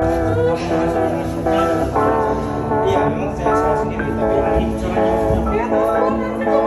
Iya, memang saya salah sendiri, tapi ini cuma ya.